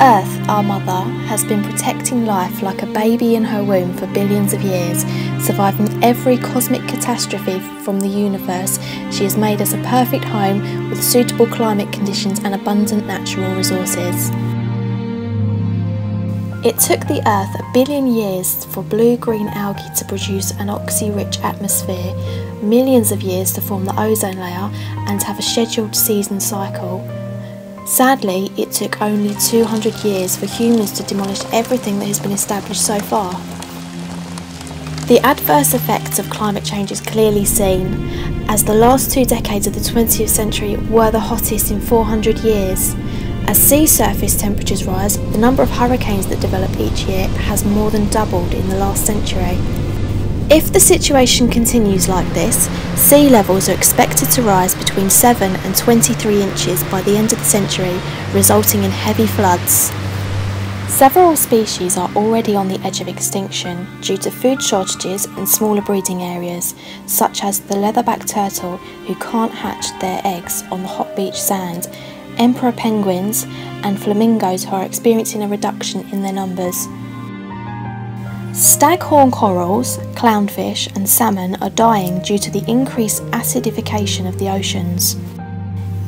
Earth, our mother, has been protecting life like a baby in her womb for billions of years, surviving every cosmic catastrophe from the universe. She has made us a perfect home with suitable climate conditions and abundant natural resources. It took the Earth a billion years for blue-green algae to produce an oxy-rich atmosphere, millions of years to form the ozone layer and have a scheduled season cycle. Sadly, it took only 200 years for humans to demolish everything that has been established so far. The adverse effects of climate change is clearly seen, as the last two decades of the 20th century were the hottest in 400 years. As sea surface temperatures rise, the number of hurricanes that develop each year has more than doubled in the last century. If the situation continues like this, sea levels are expected to rise between 7 and 23 inches by the end of the century, resulting in heavy floods. Several species are already on the edge of extinction due to food shortages and smaller breeding areas, such as the leatherback turtle who can't hatch their eggs on the hot beach sand, emperor penguins, and flamingos who are experiencing a reduction in their numbers. Staghorn corals, clownfish, and salmon are dying due to the increased acidification of the oceans.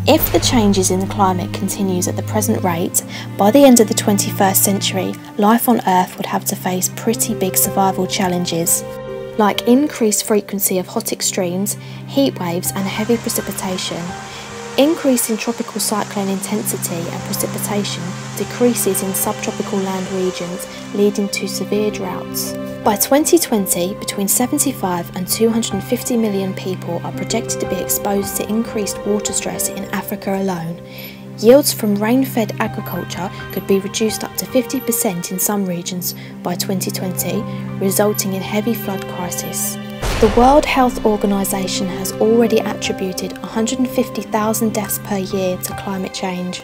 If the changes in the climate continues at the present rate, by the end of the 21st century, life on Earth would have to face pretty big survival challenges, like increased frequency of hot extremes, heat waves and heavy precipitation, Increase in tropical cyclone intensity and precipitation decreases in subtropical land regions, leading to severe droughts. By 2020, between 75 and 250 million people are projected to be exposed to increased water stress in Africa alone. Yields from rain-fed agriculture could be reduced up to 50% in some regions by 2020, resulting in heavy flood crisis. The World Health Organization has already attributed 150,000 deaths per year to climate change.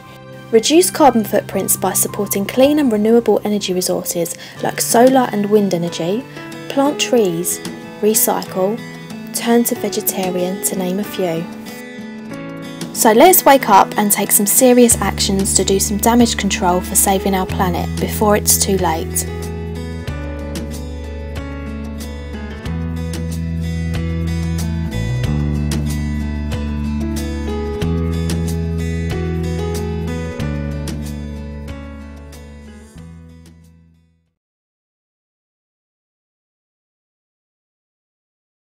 Reduce carbon footprints by supporting clean and renewable energy resources like solar and wind energy, plant trees, recycle, turn to vegetarian to name a few. So let's wake up and take some serious actions to do some damage control for saving our planet before it's too late.